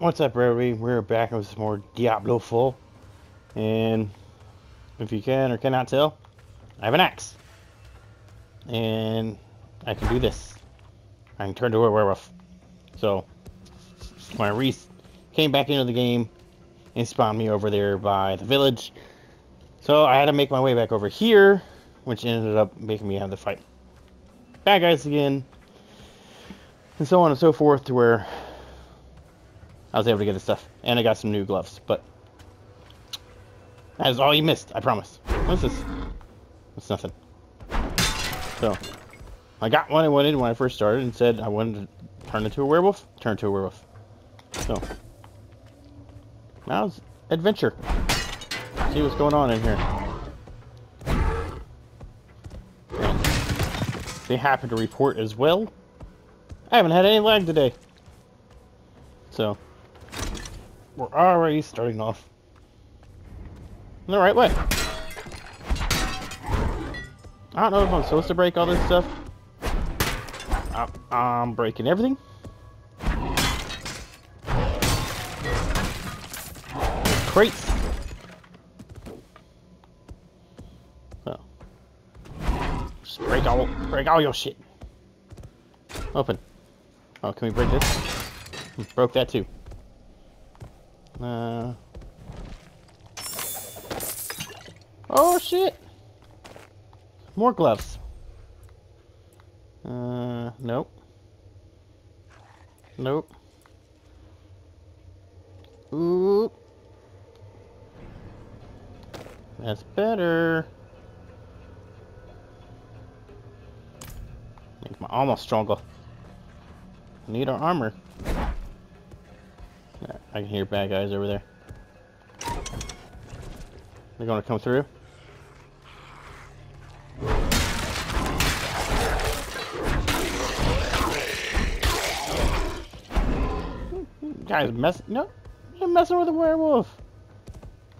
What's up everybody? We're back with some more Diablo 4. And if you can or cannot tell, I have an axe. And I can do this. I can turn to a werewolf. So, when I re came back into the game, and spawned me over there by the village. So I had to make my way back over here, which ended up making me have to fight bad guys again. And so on and so forth to where I was able to get the stuff. And I got some new gloves, but that is all you missed, I promise. What's this? It's nothing. So, I got what I wanted when I first started and said I wanted to turn into a werewolf. Turn into a werewolf. So, now it's adventure. See what's going on in here. And they happen to report as well. I haven't had any lag today. So, we're already starting off in the right way. I don't know if I'm supposed to break all this stuff. Uh, I'm breaking everything. Crates. Oh. just break all, break all your shit. Open. Oh, can we break this? Hmm, broke that too. Uh. Oh shit! More gloves. Uh, nope. Nope. Oop. That's better. Make my armor stronger. Need our armor. I can hear bad guys over there. They're gonna come through. Guys, mess no, you're messing with a werewolf.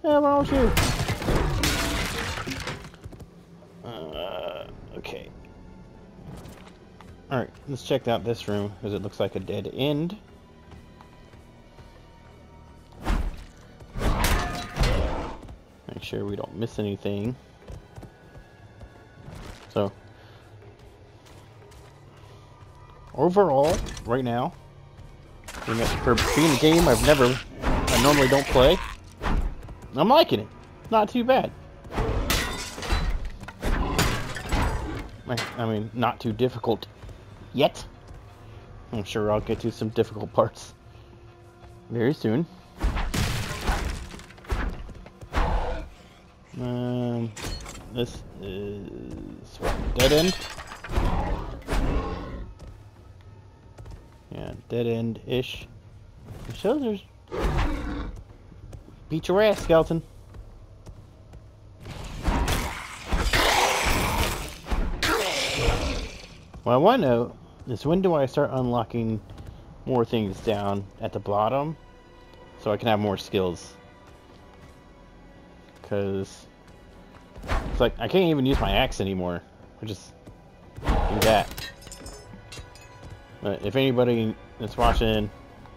Yeah, wrong with you? Uh, okay. All right, let's check out this room because it looks like a dead end. Sure we don't miss anything. So, overall, right now, for being a game I've never, I normally don't play, I'm liking it. Not too bad. I mean, not too difficult yet. I'm sure I'll get to some difficult parts very soon. This is what, dead end. Yeah, dead end ish. Shows there's beat your ass, skeleton. What I want to know is when do I start unlocking more things down at the bottom so I can have more skills because it's like I can't even use my axe anymore. I just do that. But if anybody that's watching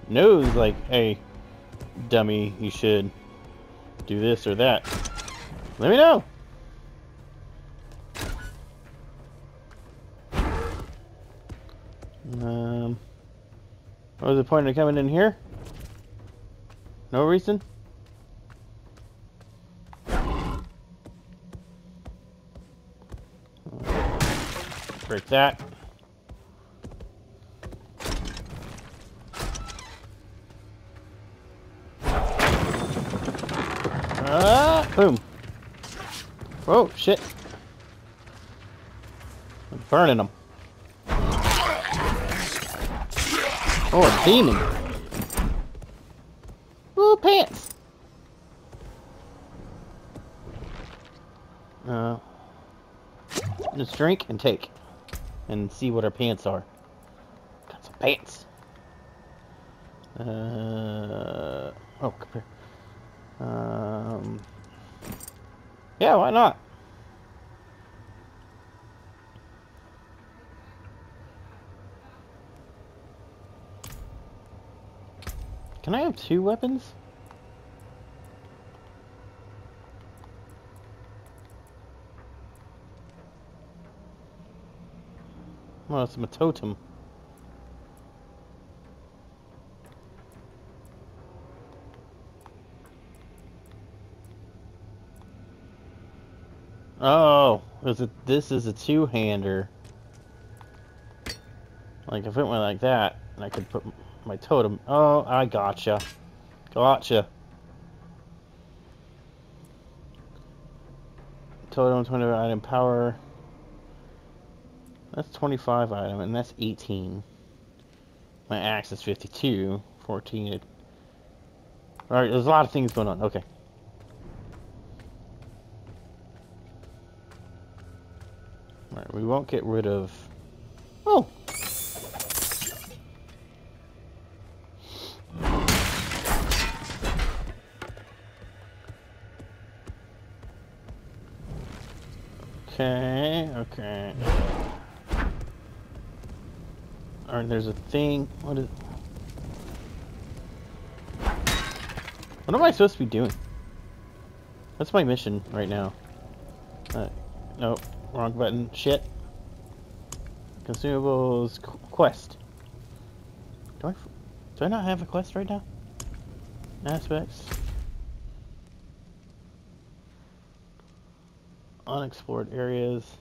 knows, like, hey, dummy, you should do this or that, let me know. Um, what was the point of coming in here? No reason? Break that. Ah, boom. Whoa, shit. I'm burning them. Oh, a demon. Ooh, pants. Uh, let's drink and take and see what our pants are. Got some pants. Uh, oh, compare. Um, yeah, why not? Can I have two weapons? Uh, well, it's a totem. Oh, is it? This is a two-hander. Like if it went like that, and I could put my totem. Oh, I gotcha. Gotcha. Totem 20 item power. That's 25 item, and that's 18. My axe is 52. 14. Alright, there's a lot of things going on. Okay. Alright, we won't get rid of... Oh! Okay, okay. There's a thing. What is... What am I supposed to be doing? That's my mission right now? Uh, nope. Wrong button. Shit. Consumables quest. Do I, do I not have a quest right now? Aspects. Unexplored areas.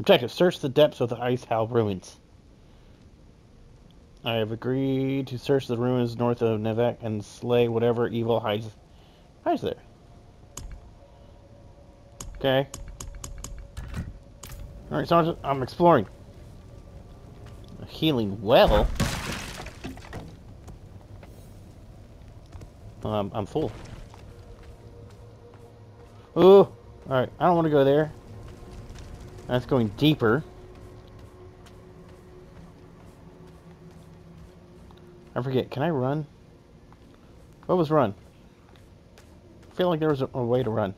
Objective, search the depths of the Icehowl ruins. I have agreed to search the ruins north of Nevesk and slay whatever evil hides hides there. Okay. Alright, so I'm exploring. A healing well? Um, I'm full. Oh! Alright, I don't want to go there. That's going deeper. I forget, can I run? What was run? I feel like there was a, a way to run.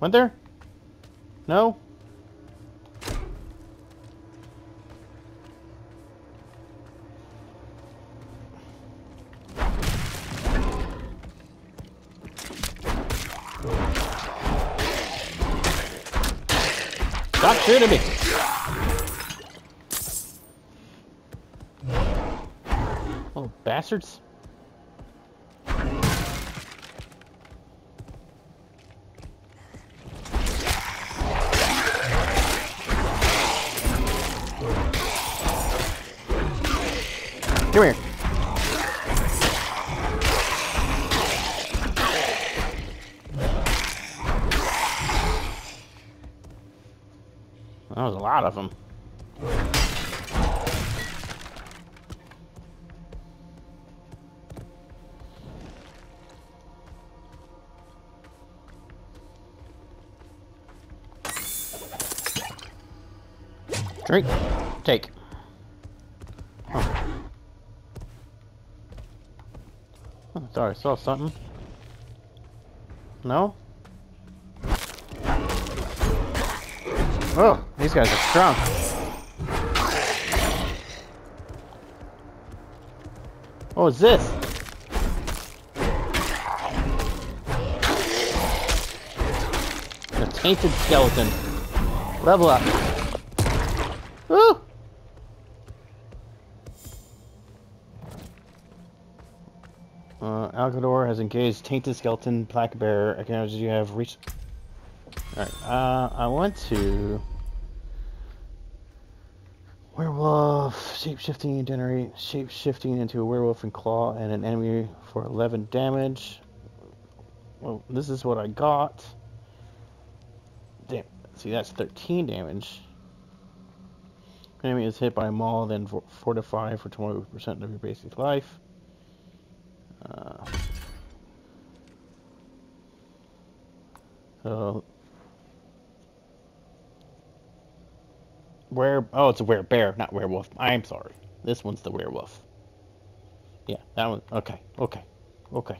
Went there? No? Stop shooting me! Oh, bastards. Come here. Lot of them. Drink. Take. Thought I saw something. No? Oh, these guys are strong. What was this? A tainted skeleton. Level up. Woo! Uh, has engaged Tainted Skeleton Black Bear. Acknowledges you have reached. Alright, uh, I want to. Werewolf, shapeshifting, generate shapeshifting into a werewolf and claw and an enemy for 11 damage. Well, this is what I got. Damn, see, that's 13 damage. Enemy is hit by a maul, then 4 to 5 for 20% of your basic life. Uh, so Where? Oh, it's a werebear, not werewolf. I'm sorry. This one's the werewolf. Yeah, that one. Okay, okay, okay.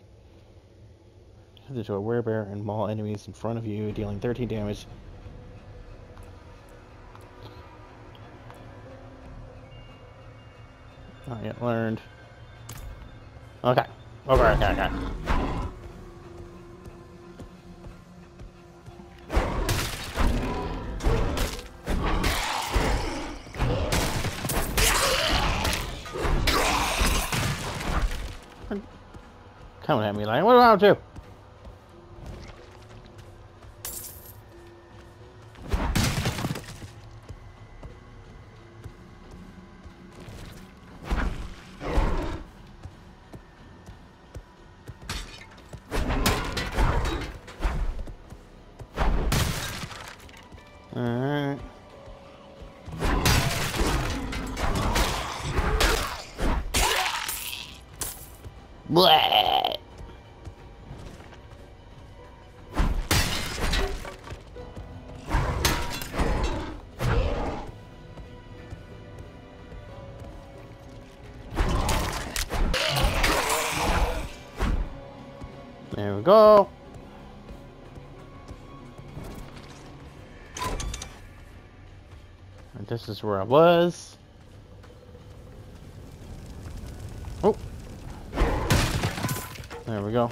Destroy werebear and maul enemies in front of you, dealing 13 damage. Not yet learned. Okay. Okay, okay, okay. Coming at me like, what do I do? Go. And this is where I was. Oh. There we go.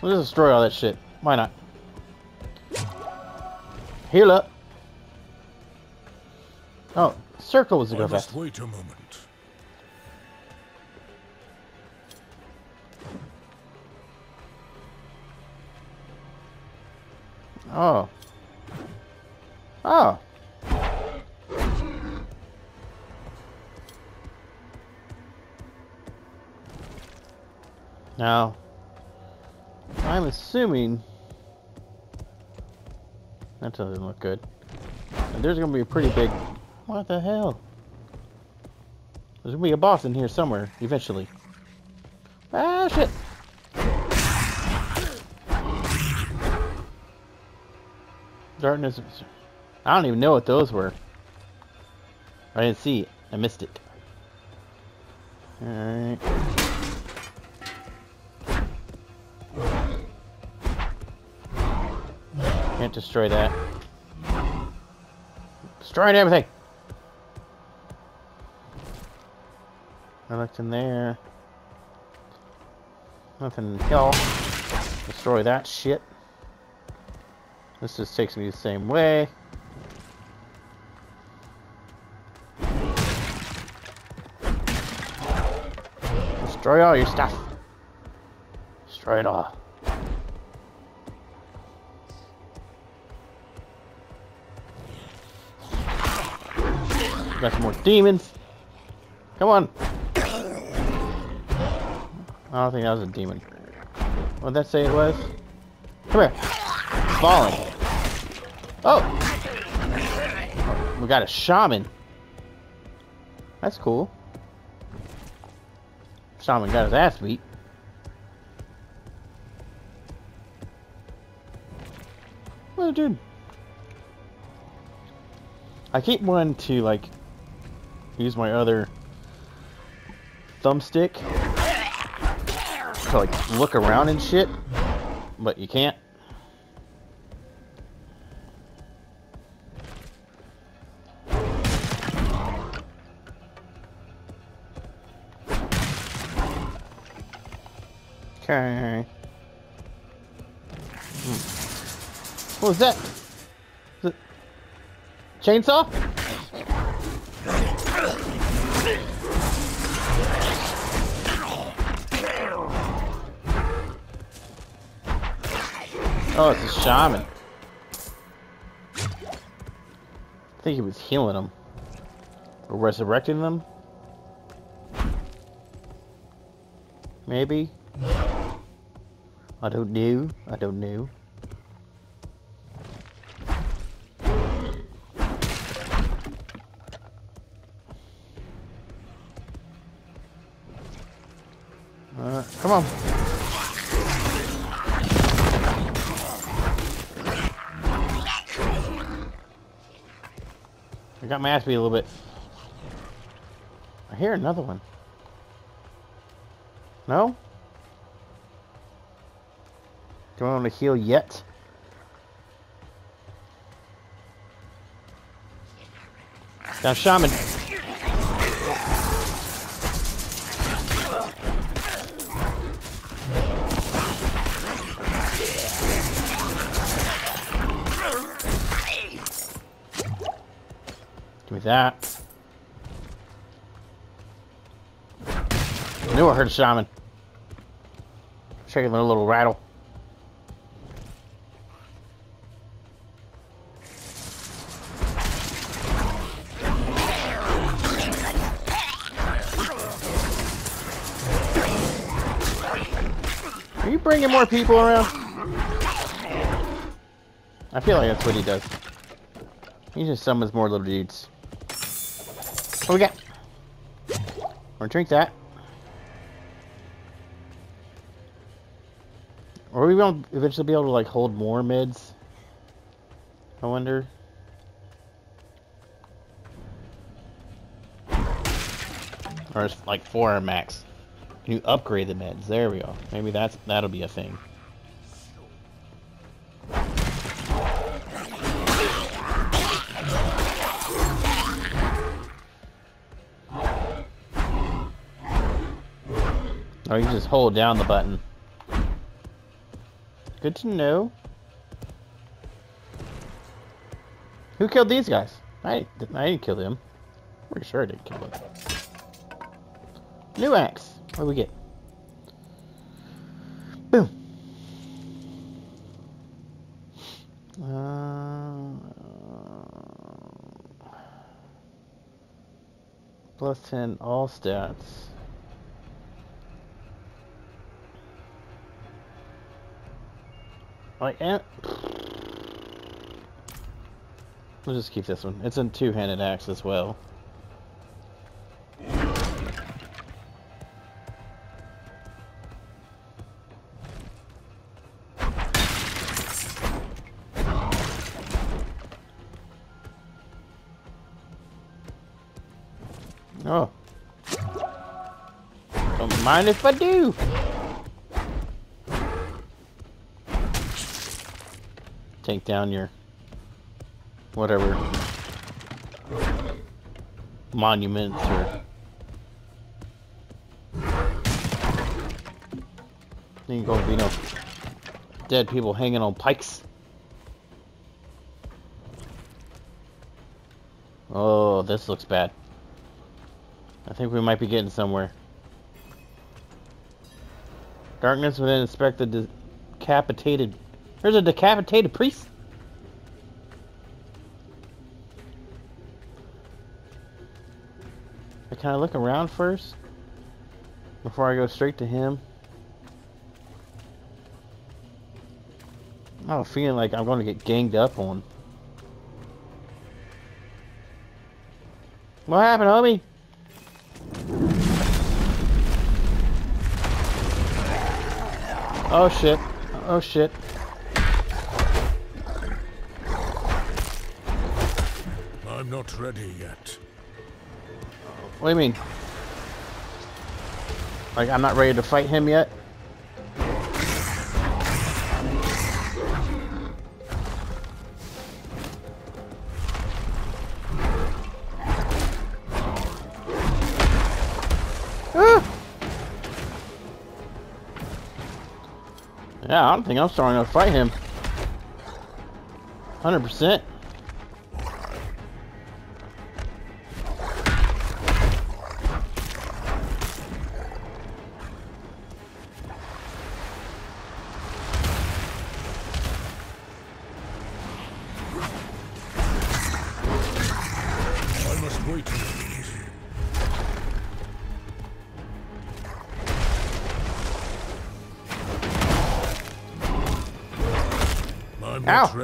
Let's just destroy all that shit. Why not? Heal up. Oh, circle was a good wait a moment. Oh. Oh. Now, I'm assuming that doesn't look good. And there's gonna be a pretty big. What the hell? There's gonna be a boss in here somewhere eventually. Ah shit! Darkness. I don't even know what those were. I didn't see it. I missed it. Alright. Can't destroy that. Destroying everything! I looked in there. Nothing in hell. Destroy that shit. This just takes me the same way. Destroy all your stuff. Destroy it all. Got some more demons. Come on. I don't think that was a demon. What did that say it was? Come here. Falling. Oh! We got a shaman. That's cool. Shaman got his ass beat. Well, dude. I keep wanting to, like, use my other thumbstick to, like, look around and shit, but you can't. What was that? Chainsaw? Oh, it's a shaman. I think he was healing them. Or resurrecting them. Maybe. I don't know. I don't know. Uh, come on. I got my ass beat a little bit. I hear another one. No? Do I want to heal yet? Now, Shaman. That. I knew I heard a shaman. Shaking a little rattle. Are you bringing more people around? I feel like that's what he does. He just summons more little dudes. What we got? Or drink that. Or we will eventually be able to like hold more mids. I wonder. Or it's like four max. Can you upgrade the meds? There we go. Maybe that's that'll be a thing. Hold down the button. Good to know. Who killed these guys? I, I didn't kill them. Pretty sure I didn't kill them. New axe. What do we get? Boom. Uh, plus 10 all stats. I am. We'll just keep this one. It's a two-handed axe as well. Oh. Don't mind if I do. Take down your whatever monuments or ain't gonna be no dead people hanging on pikes. Oh, this looks bad. I think we might be getting somewhere. Darkness within inspect the decapitated. There's a decapitated priest. I kind of look around first before I go straight to him. I have a feeling like I'm going to get ganged up on. What happened, homie? Oh shit. Oh shit. Not ready yet. What do you mean? Like I'm not ready to fight him yet? Ah! Yeah, I don't think I'm enough to fight him. 100%. I'm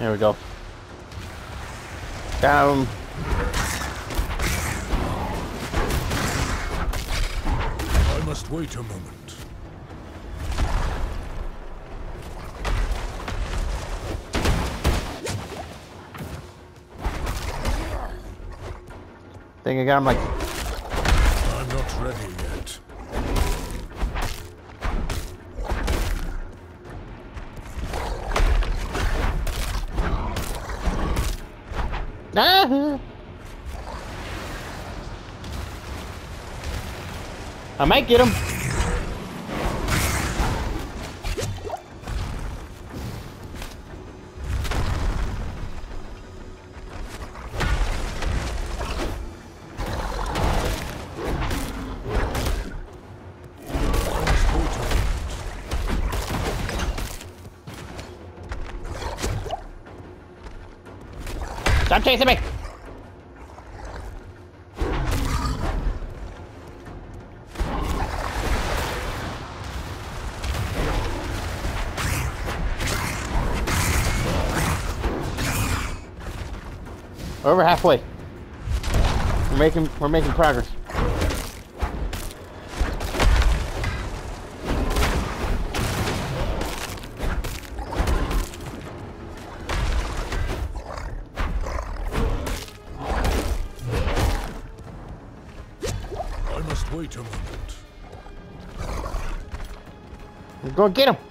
There we go. Down. I must wait a moment. Think again, I got him like I'm not ready I might get him. Stop chasing me. Making we're making progress. I must wait a moment. Go get him.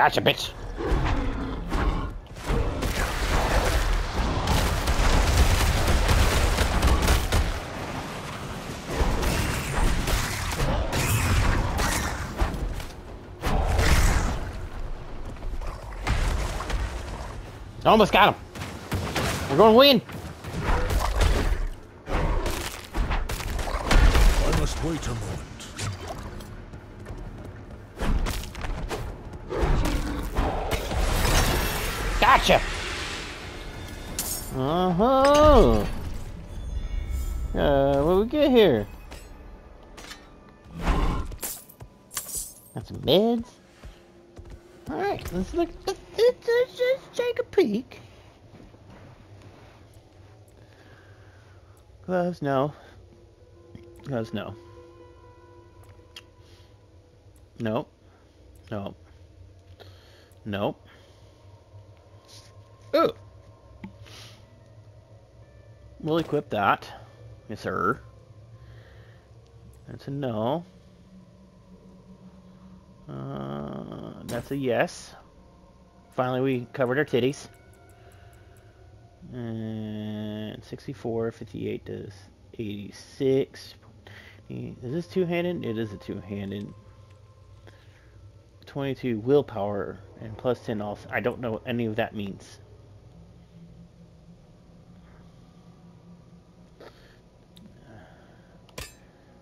Gotcha, bitch. Almost got him. We're going to win. No. Gloves, no. Nope. Nope. Nope. Ooh. We'll equip that. Yes, sir. That's a no. Uh, that's a yes. Finally, we covered our titties. And 64, 58 to 86. Is this two-handed? It is a two-handed. 22 willpower and plus 10 also. I don't know what any of that means.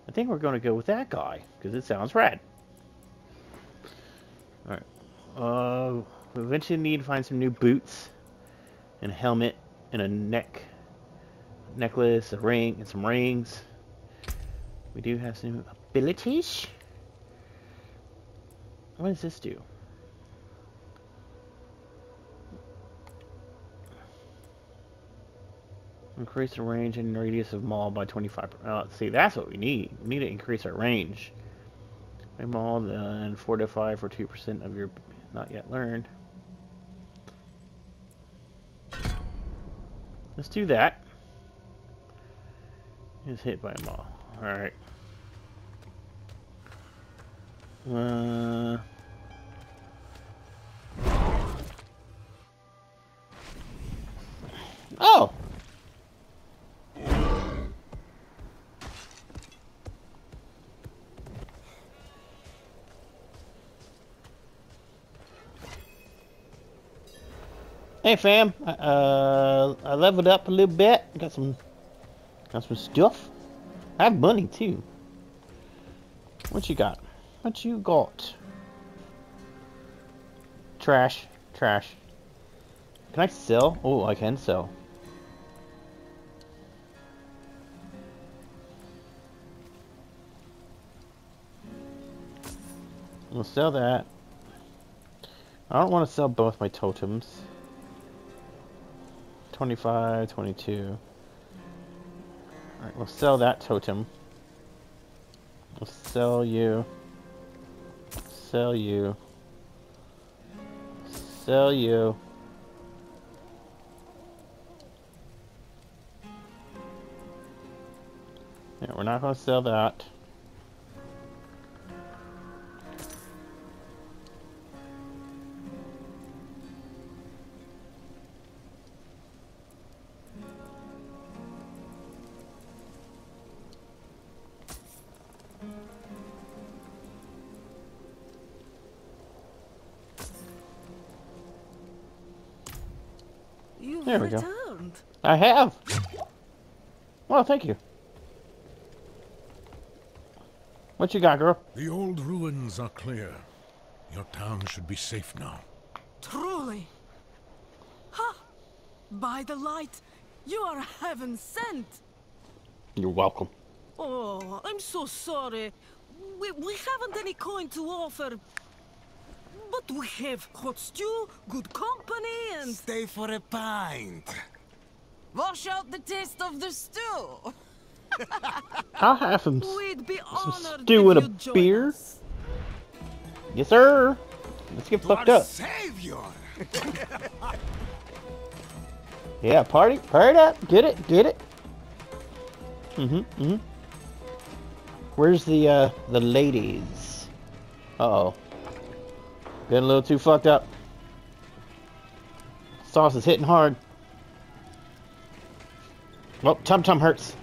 I think we're going to go with that guy because it sounds rad. Alright. Uh, we eventually need to find some new boots and a helmet and a neck necklace, a ring, and some rings. We do have some abilities. What does this do? Increase the range and radius of maul by 25. Uh, see, that's what we need. We need to increase our range. A maul, then 4 to 5 for 2% of your not yet learned. Let's do that. He hit by a ball. Alright. Uh... Oh! Hey fam, uh, I leveled up a little bit. Got some got some stuff. I have money too. What you got? What you got? Trash, trash. Can I sell? Oh, I can sell. We'll sell that. I don't want to sell both my totems. 25, 22. Alright, we'll sell that totem. We'll sell you. Sell you. Sell you. Yeah, we're not going to sell that. I have. Well, thank you. What you got, girl? The old ruins are clear. Your town should be safe now. Truly. Ha! By the light, you are heaven sent. You're welcome. Oh, I'm so sorry. We, we haven't any coin to offer. But we have hot stew, good company, and... Stay for a pint. Wash out the taste of the stew. I'll have some. We'd be Some stew and a beer? us. Yes, sir. Let's get fucked up. savior. Yeah, party, party up. Get it, get it. Mm-hmm, mm-hmm. Where's the uh the ladies? Uh oh. Getting a little too fucked up. Sauce is hitting hard. Oh, tum tum hurts.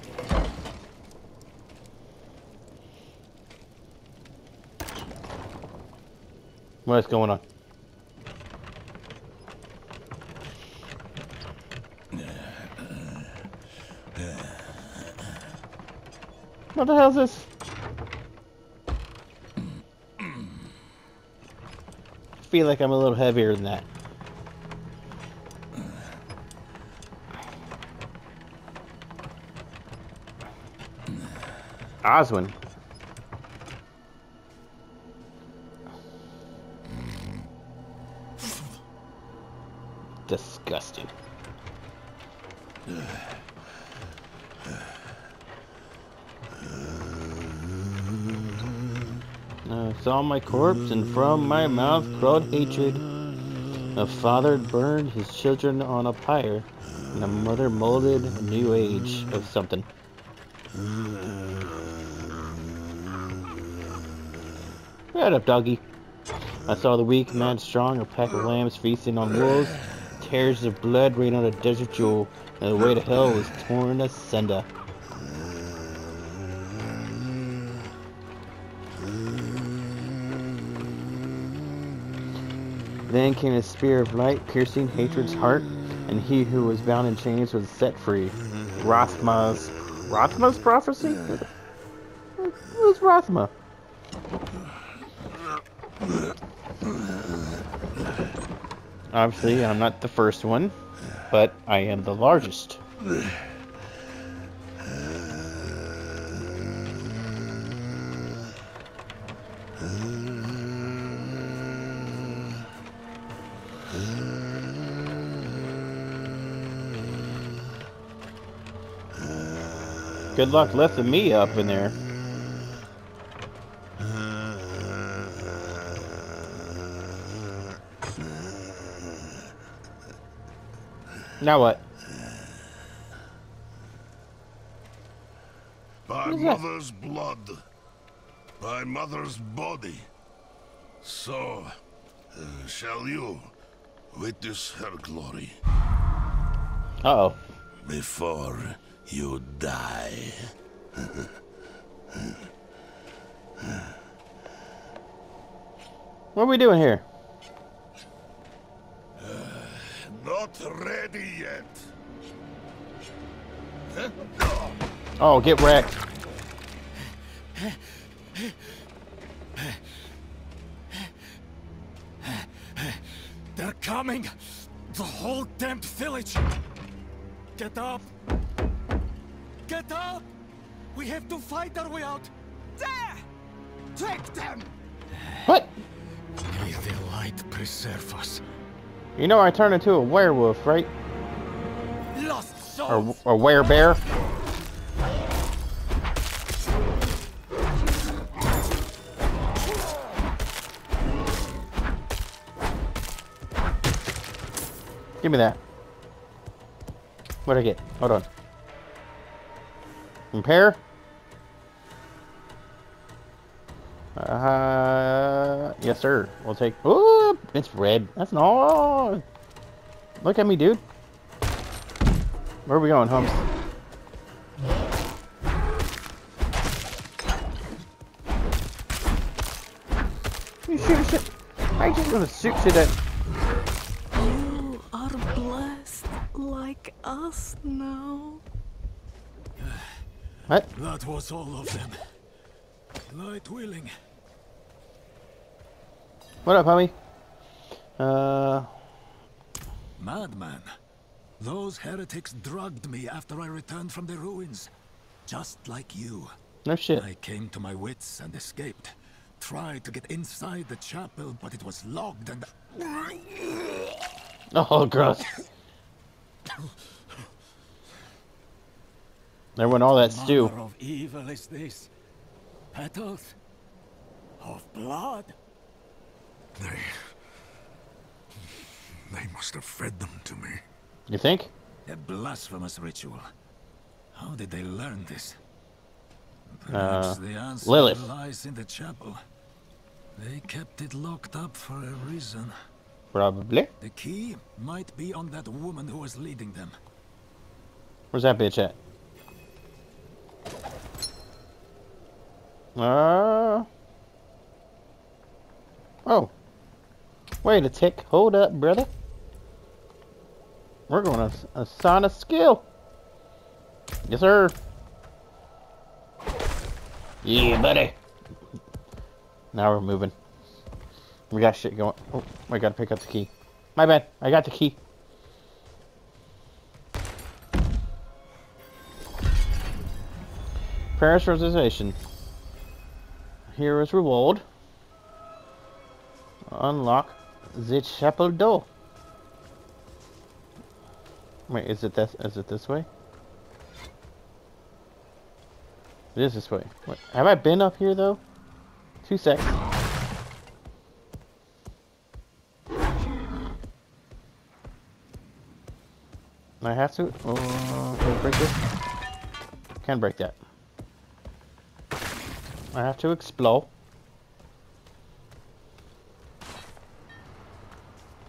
What's going on? What the hell is this? I feel like I'm a little heavier than that. Oswin. Disgusting. I saw my corpse, and from my mouth crawled hatred. A father burned his children on a pyre, and a mother molded a new age of something. Right up, doggy. I saw the weak man strong, a pack of lambs feasting on wolves. Tears of blood rain on a desert jewel, and the way to hell was torn asunder. Then came a spear of light, piercing hatred's heart, and he who was bound in chains was set free. Rothma's Rothma's prophecy? Who's Rothma? Obviously, I'm not the first one, but I am the largest. Good luck lifting me up in there. Now what? By is that? mother's blood, by mother's body. So, uh, shall you witness her glory Uh oh. before you die? What are we doing here? Not ready yet. Oh, get wrecked. They're coming! The whole damned village! Get up! Get up! We have to fight our way out! There! Take them! What? May the light preserve us. You know I turned into a werewolf, right? Lost Or a werebear? Give me that. What'd I get? Hold on. Repair? Uh, yes, sir. We'll take. Ooh, it's red. That's no. Look at me, dude. Where are we going, Holmes? You shoot shit. I just gonna shoot shit at. You are blessed like us now. What? That was all of them. Light willing. What up, homie? Uh, Madman. Those heretics drugged me after I returned from the ruins. Just like you. no shit. I came to my wits and escaped. Tried to get inside the chapel, but it was locked and... Oh, gross. There went all that stew. Of evil is this? Petals? Of blood? They... They must have fed them to me. You think? A blasphemous ritual. How did they learn this? Uh, Perhaps the answer Lilith. lies in the chapel. They kept it locked up for a reason. Probably. The key might be on that woman who was leading them. Where's that bitch at? Uh. Oh. Wait a tick. Hold up, brother. We're going to assign a skill. Yes, sir. Yeah, buddy. Now we're moving. We got shit going. Oh, I gotta pick up the key. My bad. I got the key. Paris Reservation. Here is reward. Unlock the chapel door. Wait, is it this? Is it this way? It is this way. Wait, have I been up here though? Two secs. I have to. Oh, can I break this? Can break that. I have to explode.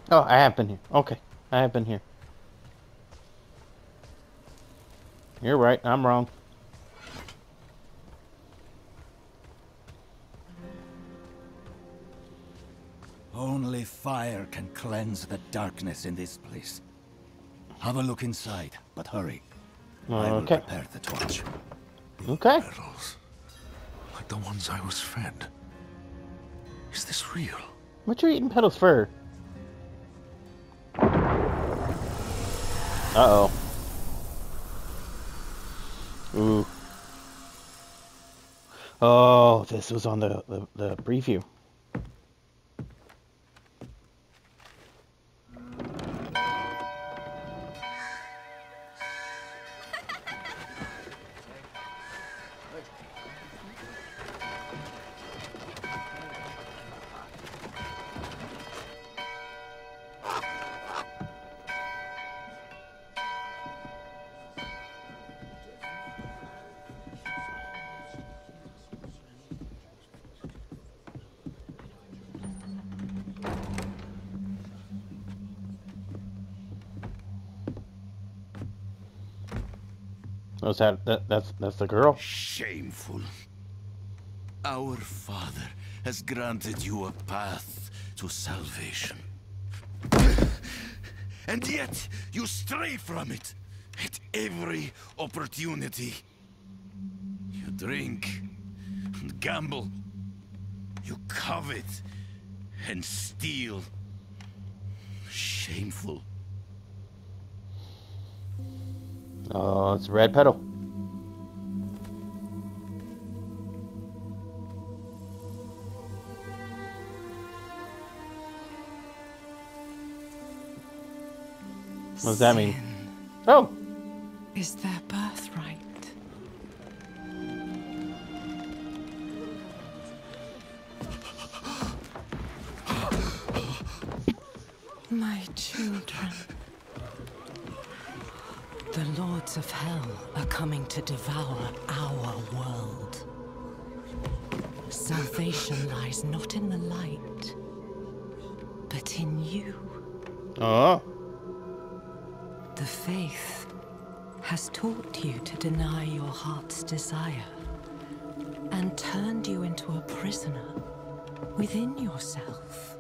Oh, I have been here. Okay, I have been here. You're right, I'm wrong. Only fire can cleanse the darkness in this place. Have a look inside, but hurry. I will Okay, prepare the torch. okay. Petals. Like the ones I was fed. Is this real? What you eating petals for? Uh-oh. Ooh. Oh, this was on the, the, the preview. Was that, that that's that's the girl? Shameful. Our Father has granted you a path to salvation. And yet, you stray from it at every opportunity. You drink and gamble. You covet and steal. Shameful. Oh, it's a red petal. What does that mean? Oh, Is their birthright. My children. Lords of hell are coming to devour our world. Salvation lies not in the light, but in you. oh, The faith has taught you to deny your heart's desire and turned you into a prisoner within yourself.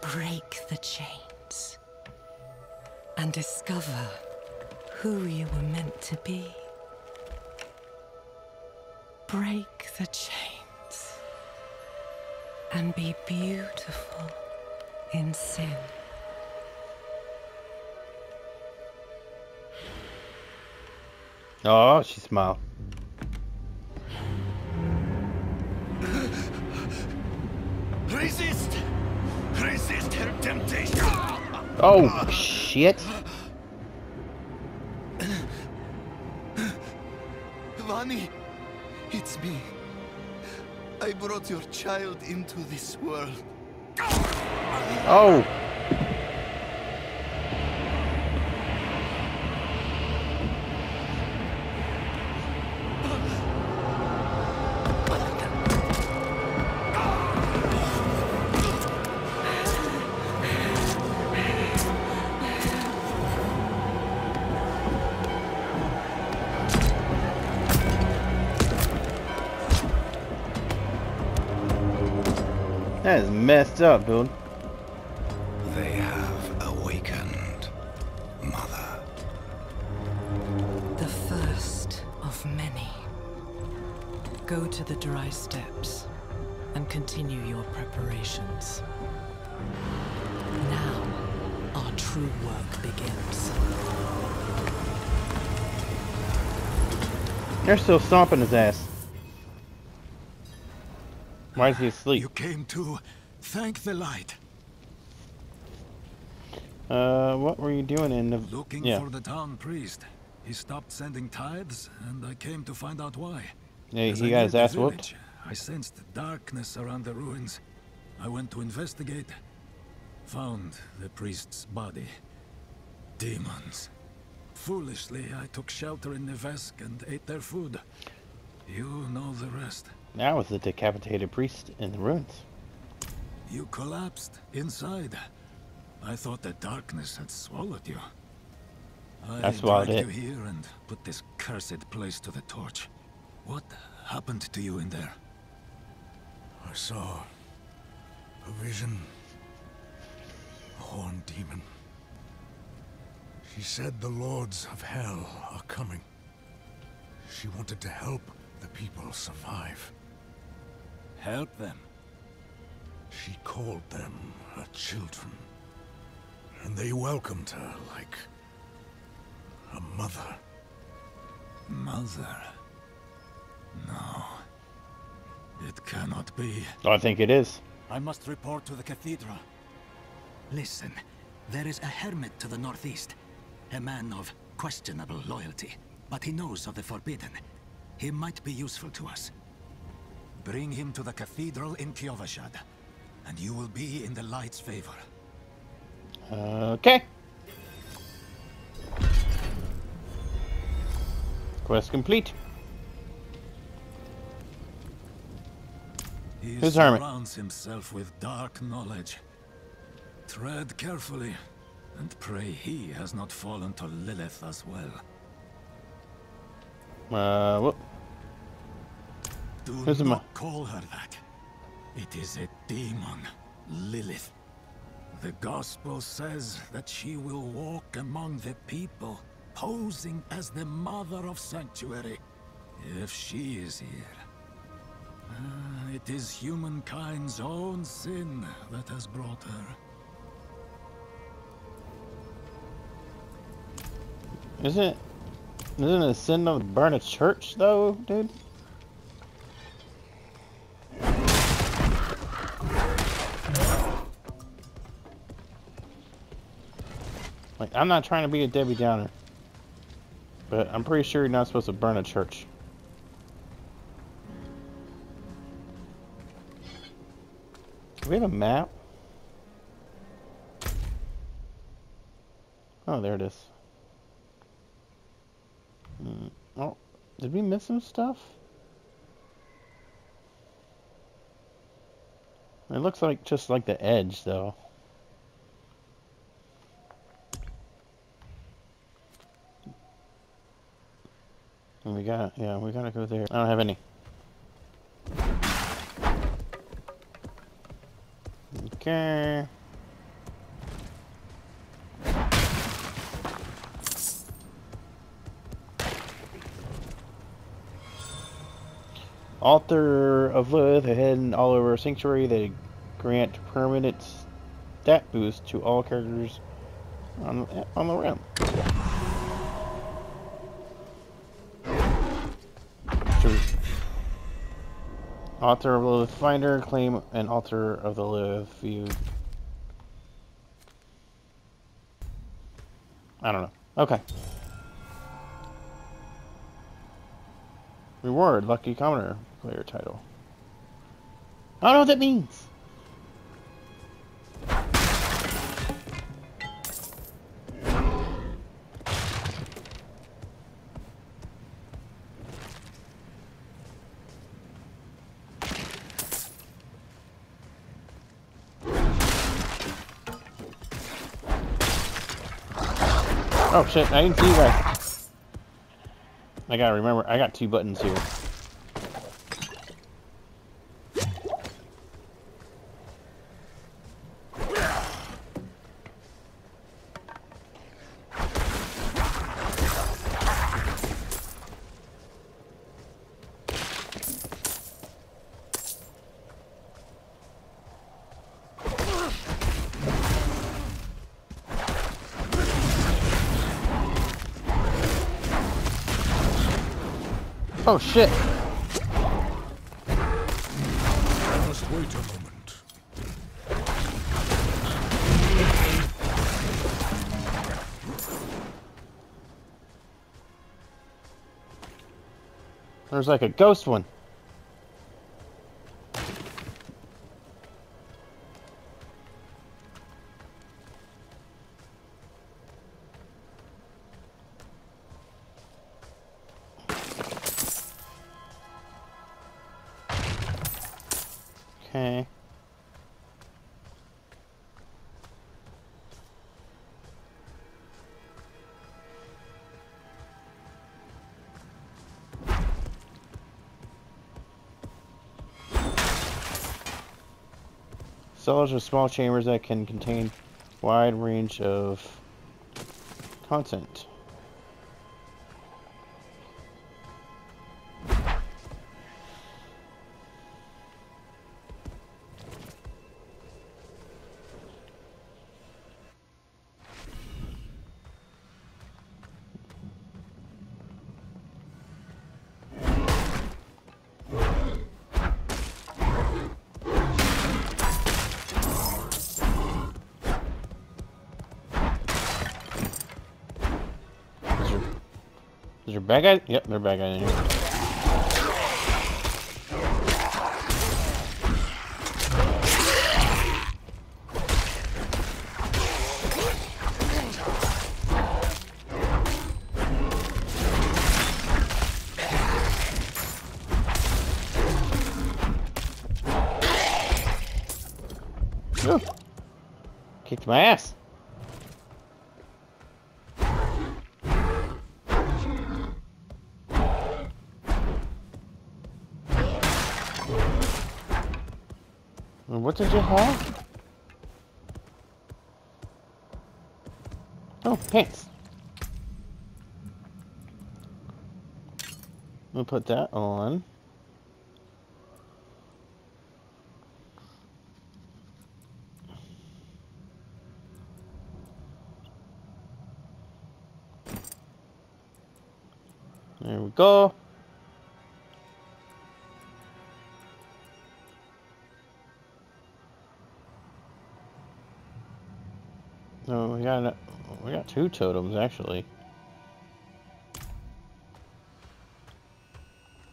Break the chains and discover who you were meant to be. Break the chains and be beautiful in sin. oh, she smiled. Resist! Resist her temptation! Oh, uh, shit. Vani, it's me. I brought your child into this world. Oh, messed up, dude. They have awakened, Mother. The first of many. Go to the dry steps and continue your preparations. Now, our true work begins. They're still stomping his ass. Why is he asleep? You came to thank the light. Uh, what were you doing in the... Looking Yeah. for the town priest. He stopped sending tithes, and I came to find out why. Yeah, As he I got his the ass whooped? I sensed darkness around the ruins. I went to investigate. Found the priest's body. Demons. Foolishly, I took shelter in Nevesk and ate their food. You know the rest. Now was the decapitated priest in the ruins. You collapsed inside. I thought the darkness had swallowed you. I That's about dragged it. you here and put this cursed place to the torch. What happened to you in there? I saw a vision. A horned demon. She said the lords of hell are coming. She wanted to help the people survive. Help them. She called them her children. And they welcomed her like a mother. Mother. No. It cannot be. I think it is. I must report to the cathedral. Listen, there is a hermit to the northeast. A man of questionable loyalty, but he knows of the forbidden. He might be useful to us. Bring him to the cathedral in Kyovashad, and you will be in the light's favor. Okay. Quest complete. He Who's Hermit? surrounds himself with dark knowledge. Tread carefully, and pray he has not fallen to Lilith as well. Uh, whoop. Do Who's not call her that. It is a demon, Lilith. The gospel says that she will walk among the people, posing as the mother of sanctuary. If she is here, uh, it is humankind's own sin that has brought her. Isn't it? Isn't it a sin to burn a church, though, dude? I'm not trying to be a Debbie Downer. But I'm pretty sure you're not supposed to burn a church. Do we have a map? Oh, there it is. Mm, oh, did we miss some stuff? It looks like just like the edge, though. Got, yeah, we gotta go there. I don't have any. Okay. Altar of Lilith hidden all over Sanctuary. They grant permanent stat boost to all characters on, on the realm. Altar of Lilith Finder, claim an Altar of the Lilith view. I don't know. Okay. Reward, Lucky Commoner player title. I don't know what that means. Oh shit, I didn't see you guys. I gotta remember, I got two buttons here. Oh shit. I must wait a moment. There's like a ghost one. Cellars are small chambers that can contain wide range of content. There bad guys? Yep, there are bad guys in here. My ass. Did you have? Oh, pants. We'll put that on. There we go. Two totems actually.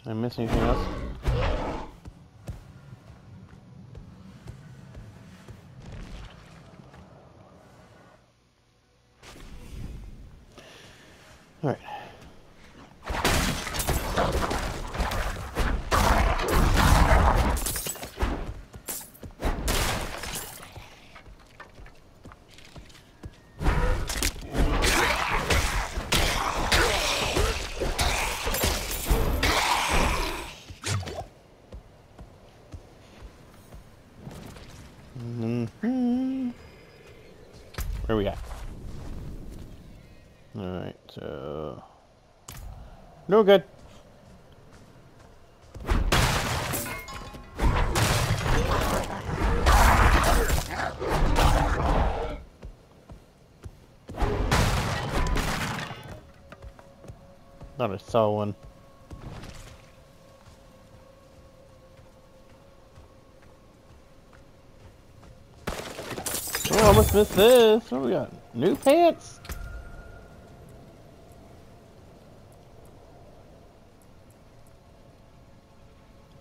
I miss anything else? No good. Thought I saw one. Oh, I almost missed this. What we got? New pants?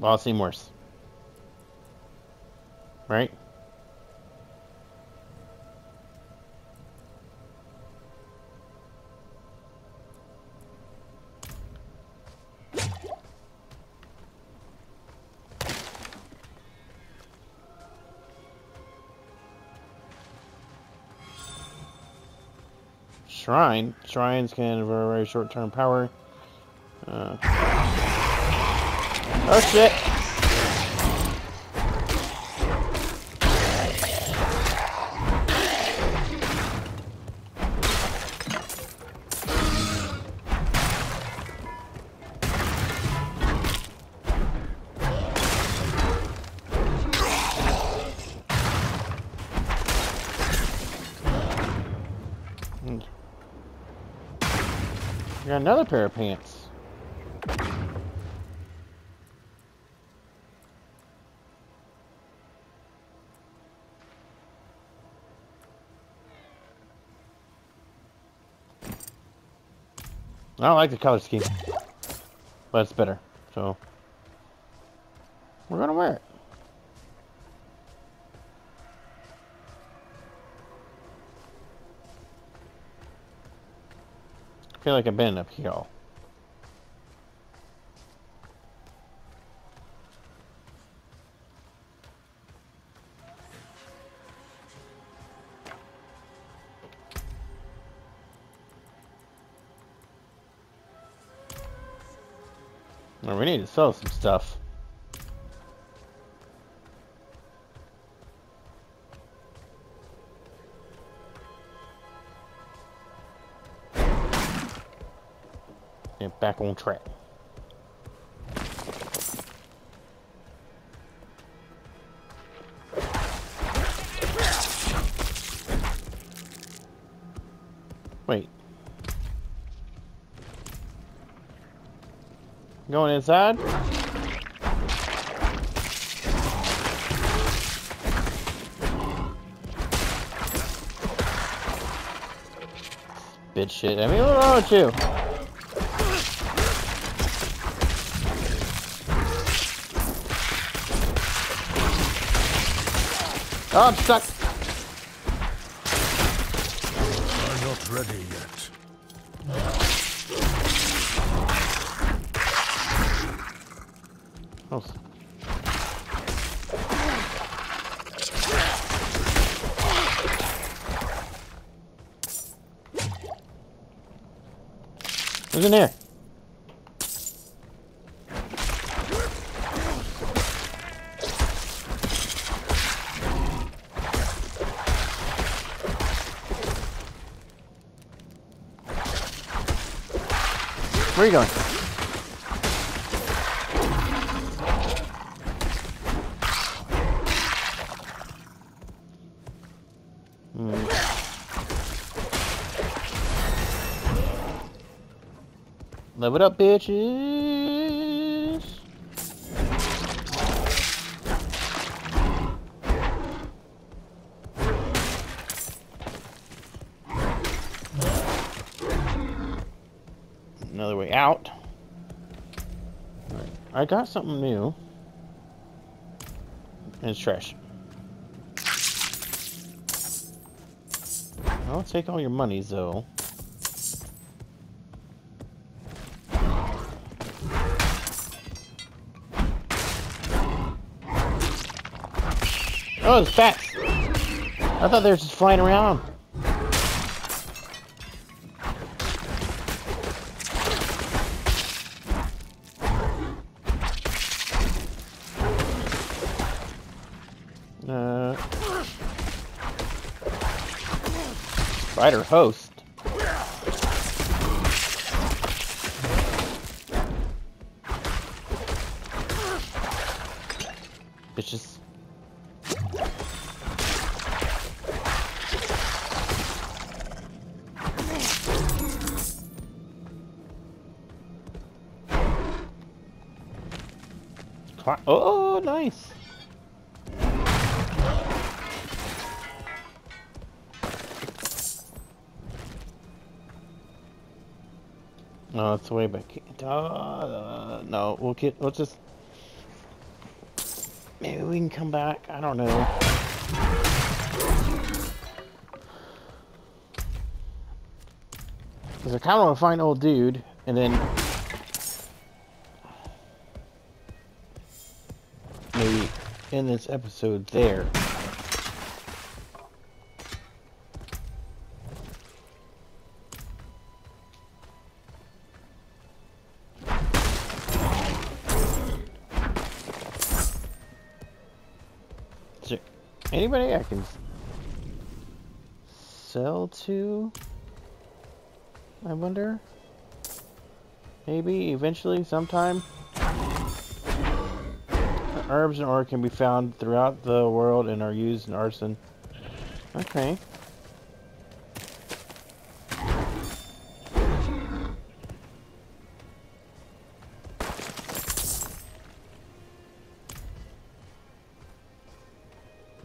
I've seen worse. Right? Shrine. Shrines can have a very short-term power. Uh. Oh shit! Hmm. Got another pair of pants. I don't like the color scheme, but it's better, so we're gonna wear it. I feel like I've been up here. Well, need to sell some stuff. Get back on track. Going inside? Bitch shit. I mean, what's wrong with you? Oh, I'm stuck. I'm not ready Oh. Who's in there? Where are you going? It up, bitches. Another way out. I got something new. And it's trash. I'll take all your monies though. Oh, it's bats! I thought they were just flying around. Uh, spider host. Oh, nice. No, it's way back. Uh, no, we'll get. We'll just. Maybe we can come back. I don't know. Because I kind of want to find old dude, and then end this episode there. Is there anybody I can sell to? I wonder. Maybe eventually, sometime. Herbs and ore can be found throughout the world and are used in arson. Okay.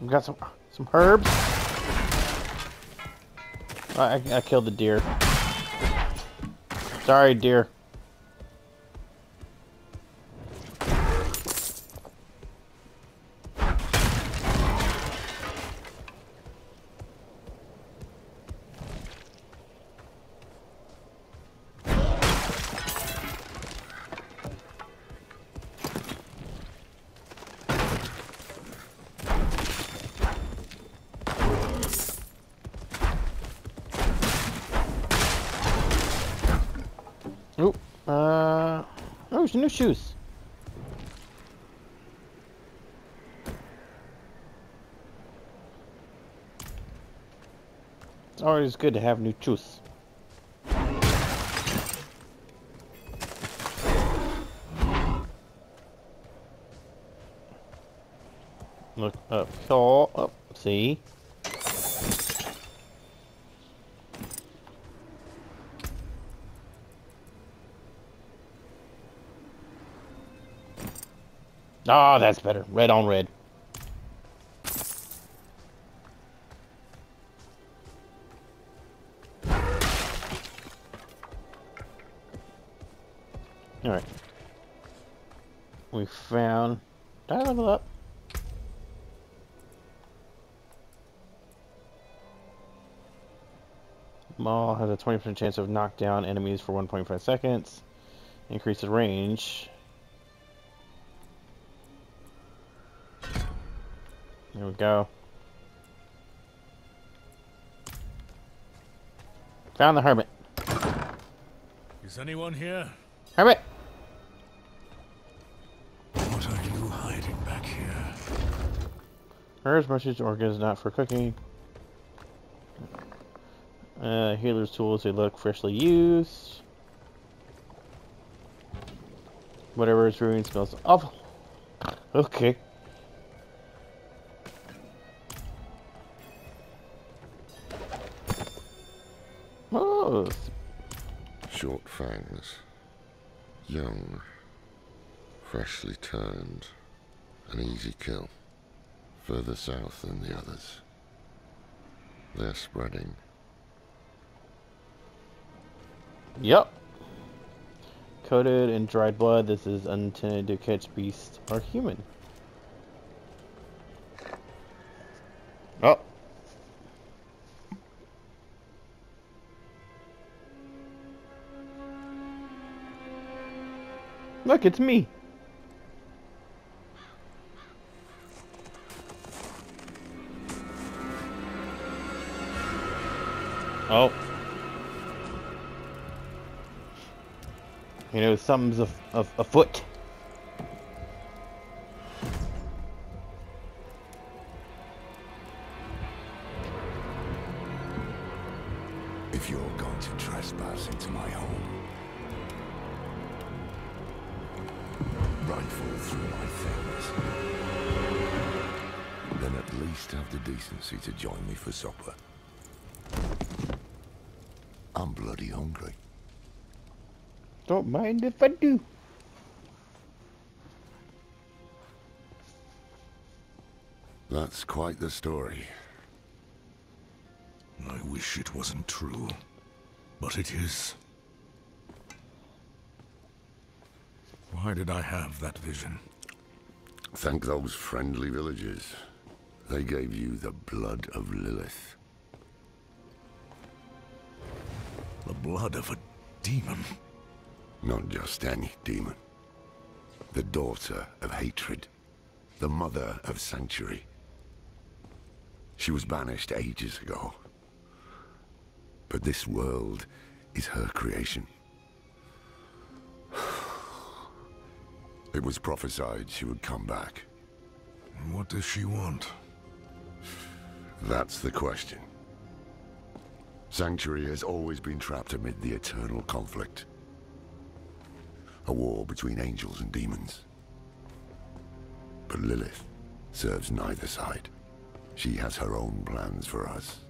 We got some some herbs. I, I killed the deer. Sorry, deer. Some new shoes. It's always good to have new shoes. Look up here. Up. See? Ah, that's better. Red on red. Alright. We found... Did I level up? Maul has a 20% chance of knock down enemies for 1.5 seconds. Increases range. Go. Found the hermit. Is anyone here? Hermit! What are you hiding back here? Herbs, mushrooms, organs not for cooking. Uh, healer's tools, they look freshly used. Whatever is ruined smells awful. Okay. Short fangs. Young. Freshly turned. An easy kill. Further south than the others. They're spreading. Yep. Coated in dried blood, this is intended to catch beast or human. Look, it's me. Oh. You know, something's af af afoot. If I do. That's quite the story. I wish it wasn't true, but it is. Why did I have that vision? Thank those friendly villagers. They gave you the blood of Lilith. The blood of a demon. Not just any demon. The daughter of hatred. The mother of sanctuary. She was banished ages ago. But this world is her creation. It was prophesied she would come back. What does she want? That's the question. Sanctuary has always been trapped amid the eternal conflict. A war between angels and demons. But Lilith serves neither side. She has her own plans for us.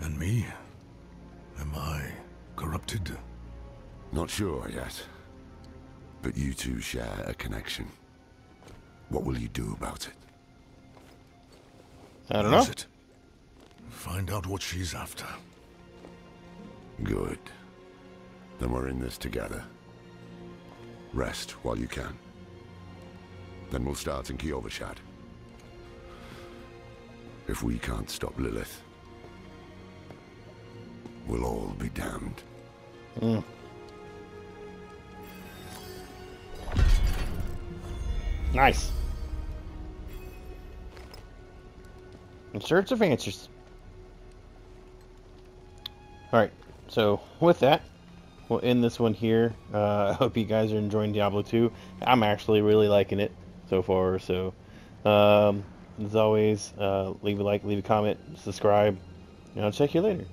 And me? Am I corrupted? Not sure yet. But you two share a connection. What will you do about it? I don't know. it. Find out what she's after. Good. Then we're in this together. Rest while you can. Then we'll start in Kyovashad. If we can't stop Lilith, we'll all be damned. Mm. Nice. In search of answers. Alright, so with that, we'll end this one here. Uh, I hope you guys are enjoying Diablo 2. I'm actually really liking it so far, so um, as always, uh, leave a like, leave a comment, subscribe, and I'll check you later.